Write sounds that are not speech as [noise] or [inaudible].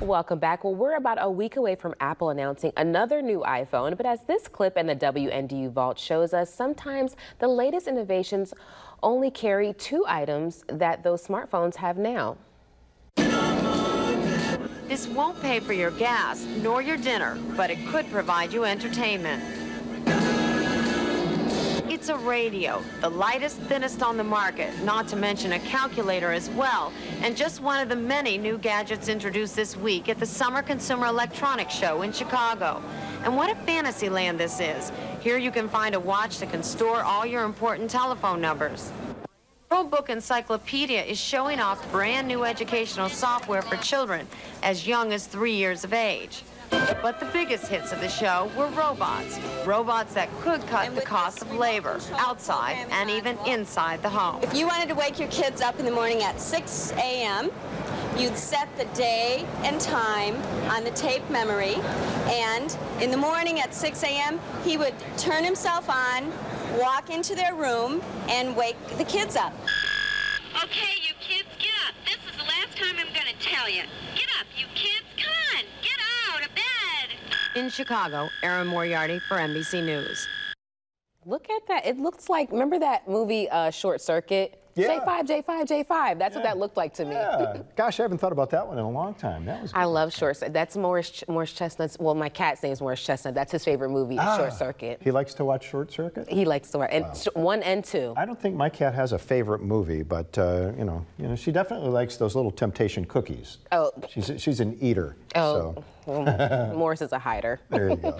Welcome back. Well, we're about a week away from Apple announcing another new iPhone, but as this clip in the WNDU Vault shows us, sometimes the latest innovations only carry two items that those smartphones have now. This won't pay for your gas nor your dinner, but it could provide you entertainment. It's a radio, the lightest, thinnest on the market, not to mention a calculator as well, and just one of the many new gadgets introduced this week at the Summer Consumer Electronics Show in Chicago. And what a fantasy land this is. Here you can find a watch that can store all your important telephone numbers. World Book Encyclopedia is showing off brand new educational software for children as young as three years of age. But the biggest hits of the show were robots. Robots that could cut the cost of labor outside and even inside the home. If you wanted to wake your kids up in the morning at 6 a.m., you'd set the day and time on the tape memory, and in the morning at 6 a.m., he would turn himself on, walk into their room, and wake the kids up. Okay, you kids, get up. This is the last time I'm going to tell you. Get up, you kids. Come on, get out of bed. In Chicago, Erin Moriarty for NBC News. Look at that. It looks like, remember that movie uh, Short Circuit? Yeah. J5, J5, J5. That's what that looked like to me. Yeah. Gosh, I haven't thought about that one in a long time. That was. I love Short Circuit. That's Morris, Ch- Morris Chestnut's, well, my cat's name is Morris Chestnut. That's his favorite movie, Ah, Short Circuit. He likes to watch Short Circuit. He likes to watch, and sh- one and two. I don't think my cat has a favorite movie, but uh, you know, you know, she definitely likes those little temptation cookies. Oh. She's she's an eater. Oh, So Morris is a hider. [laughs] there you go.